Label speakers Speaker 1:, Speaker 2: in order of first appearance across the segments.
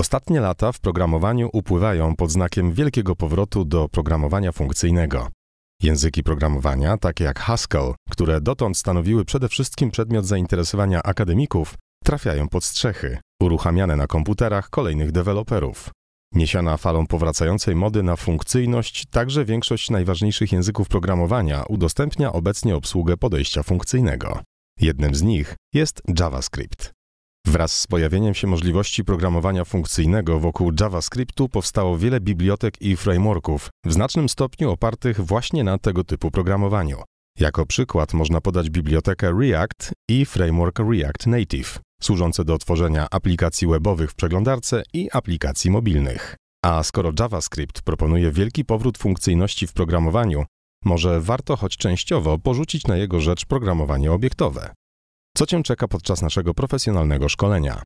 Speaker 1: Ostatnie lata w programowaniu upływają pod znakiem wielkiego powrotu do programowania funkcyjnego. Języki programowania, takie jak Haskell, które dotąd stanowiły przede wszystkim przedmiot zainteresowania akademików, trafiają pod strzechy, uruchamiane na komputerach kolejnych deweloperów. Niesiona falą powracającej mody na funkcyjność, także większość najważniejszych języków programowania udostępnia obecnie obsługę podejścia funkcyjnego. Jednym z nich jest JavaScript. Wraz z pojawieniem się możliwości programowania funkcyjnego wokół JavaScriptu powstało wiele bibliotek i frameworków, w znacznym stopniu opartych właśnie na tego typu programowaniu. Jako przykład można podać bibliotekę React i framework React Native, służące do tworzenia aplikacji webowych w przeglądarce i aplikacji mobilnych. A skoro JavaScript proponuje wielki powrót funkcyjności w programowaniu, może warto choć częściowo porzucić na jego rzecz programowanie obiektowe. Co Cię czeka podczas naszego profesjonalnego szkolenia?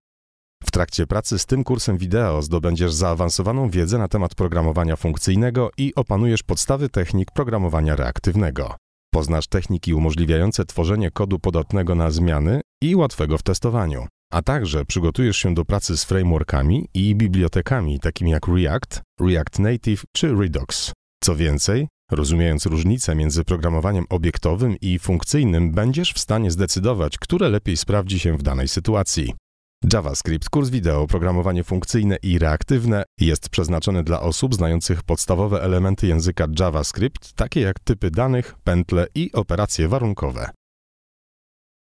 Speaker 1: W trakcie pracy z tym kursem wideo zdobędziesz zaawansowaną wiedzę na temat programowania funkcyjnego i opanujesz podstawy technik programowania reaktywnego. Poznasz techniki umożliwiające tworzenie kodu podatnego na zmiany i łatwego w testowaniu, a także przygotujesz się do pracy z frameworkami i bibliotekami takimi jak React, React Native czy Redux. Co więcej, rozumiejąc różnicę między programowaniem obiektowym i funkcyjnym, będziesz w stanie zdecydować, które lepiej sprawdzi się w danej sytuacji. JavaScript, kurs wideo, programowanie funkcyjne i reaktywne jest przeznaczony dla osób znających podstawowe elementy języka JavaScript, takie jak typy danych, pętle i operacje warunkowe.